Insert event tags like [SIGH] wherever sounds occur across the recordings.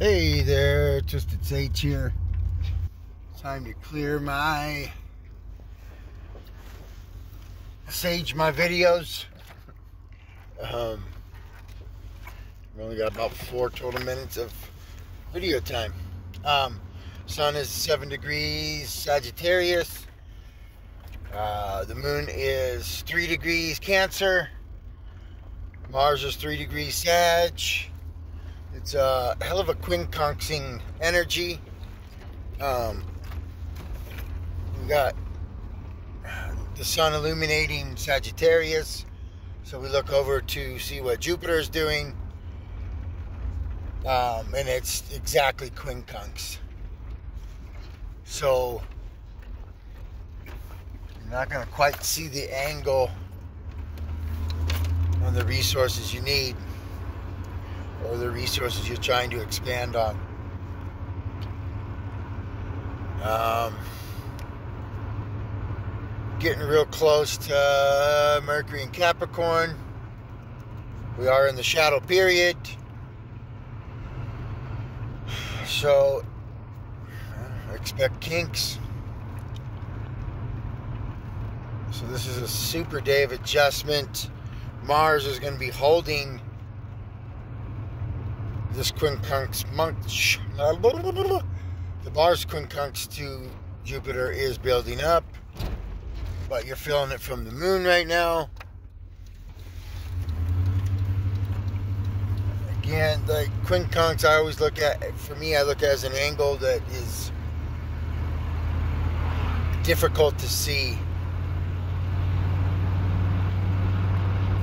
Hey there, Twisted Sage here. Time to clear my sage my videos. Um, we only got about four total minutes of video time. Um, sun is seven degrees Sagittarius. Uh, the moon is three degrees Cancer. Mars is three degrees Sag. It's a hell of a quincunxing energy. Um, we got the sun illuminating Sagittarius. So we look over to see what Jupiter is doing. Um, and it's exactly quincunx. So you're not going to quite see the angle on the resources you need or the resources you're trying to expand on. Um, getting real close to uh, Mercury and Capricorn. We are in the shadow period. So, expect kinks. So, this is a super day of adjustment. Mars is going to be holding this quincunx monk. The Mars quincunx to Jupiter is building up, but you're feeling it from the moon right now. Again, the quincunx I always look at, for me, I look at as an angle that is difficult to see.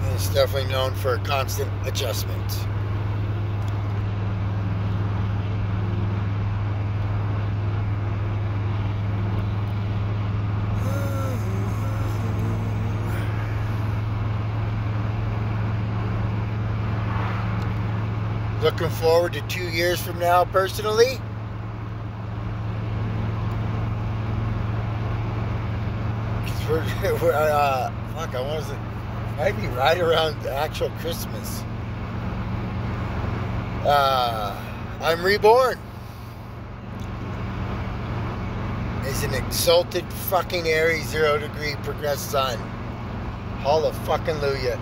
And it's definitely known for constant adjustment. Looking forward to two years from now, personally. [LAUGHS] Uh, fuck, I want to might be right around actual Christmas. Uh, I'm reborn. As an exalted fucking Aries zero degree progressed sun. Hall of fucking Luya.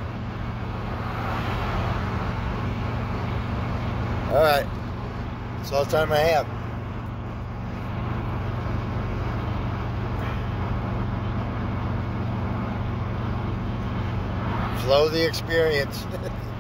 Alright. That's all the time I have. Flow the experience. [LAUGHS]